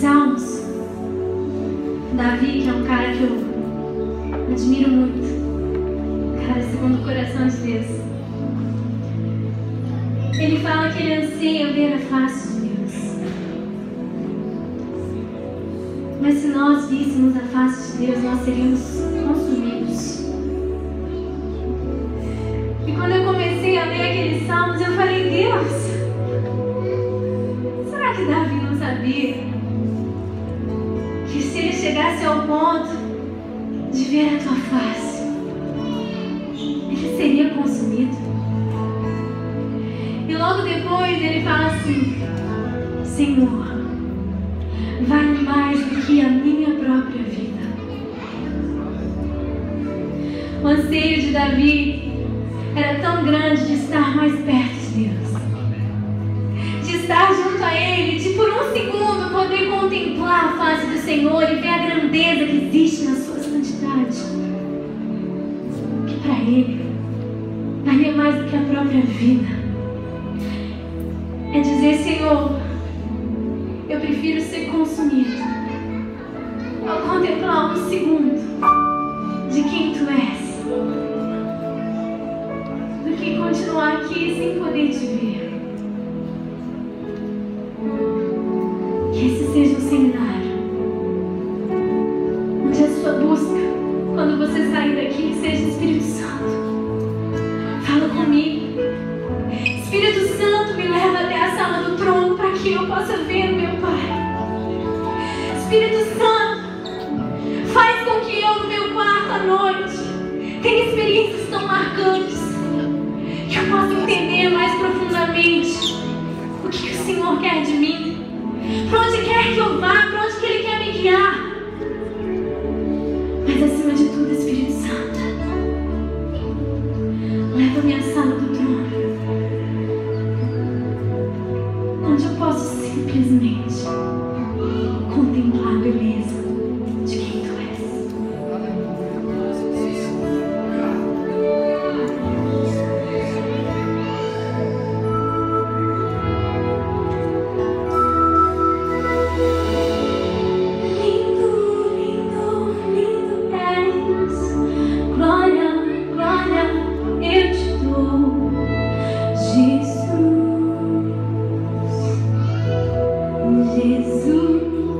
Salmos, Davi, que é um cara que eu admiro muito, cara segundo o coração de Deus, ele fala que ele anseia ver a face de Deus. Mas se nós víssemos a face de Deus, nós seríamos consumidos. E quando eu comecei a ler aqueles salmos, eu falei, Deus, será que Davi não sabia ver a tua face, ele seria consumido? E logo depois ele fala assim, Senhor, vale mais do que a minha própria vida. O anseio de Davi era tão grande de estar mais perto de Deus. De estar junto a Ele, de por um segundo poder contemplar a face do Senhor e ver a grandeza que existe na sua santidade. Que para Ele valia mais do que a própria vida. É dizer, Senhor, eu prefiro ser consumido ao contemplar um segundo de quem Tu és do que continuar aqui sem poder te ver. aqui, seja o Espírito Santo. Fala comigo. Espírito Santo, me leva até a sala do trono para que eu possa ver meu Pai. Espírito Santo, faz com que eu no meu quarto à noite tenha experiências tão marcantes que eu possa entender mais profundamente o que, que o Senhor quer de mim. Para onde quer que eu vá, para onde que Ele quer me guiar. Mas acima de tudo, Jesus.